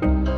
Bye.